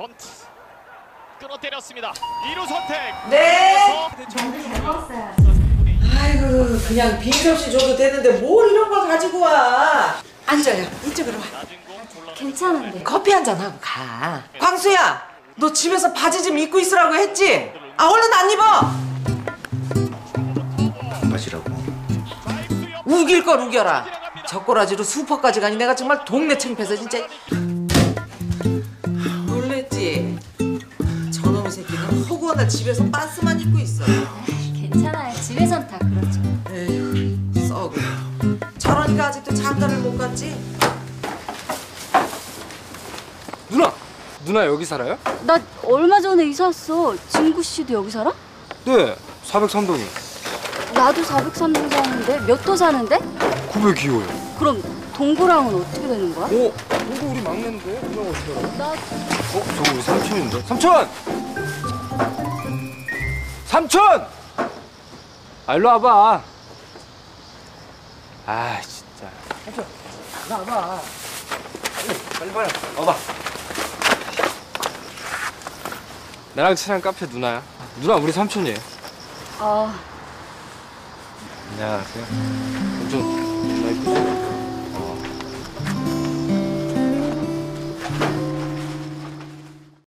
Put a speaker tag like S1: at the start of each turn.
S1: 번트 끊어 때렸습니다. 2루 선택.
S2: 네. 아이고 그냥 빈접시 줘도 되는데 뭘 이런 걸 가지고 와 앉아요 이쪽으로 와
S3: 괜찮은데.
S2: 커피 한 잔 하고 가 광수야 너 집에서 바지 좀 입고 있으라고 했지? 아 얼른 안 입어
S4: 바지라고.
S2: 우길 걸 우겨라 젓가락지로 수퍼까지 가니 내가 정말 동네 창피해서 진짜 날 집에서 반스만 입고 있어
S3: 괜찮아요. 집에선 다 그렇죠.
S2: 에휴 썩어 저러니까 아직도 장가를 못 갔지?
S5: 누나! 누나 여기 살아요?
S3: 나 얼마 전에 이사 왔어. 진구 씨도 여기 살아?
S5: 네 403동이
S3: 나도 403동 사는데 몇 도 사는데?
S5: 902호요
S3: 그럼 동구랑은 어떻게 되는 거야?
S5: 오! 이거 우리 막내인데? 누나 어디 살아?
S3: 나
S5: 어? 저거 우리 삼촌인데? 삼촌! 삼촌! 아 일로 와봐. 아 진짜. 삼촌 나 와봐. 빨리 빨리 와봐. 나랑 친한 카페 누나야? 누나 우리 삼촌이에요.
S3: 아,
S5: 안녕하세요. 삼촌 나 이쁘죠?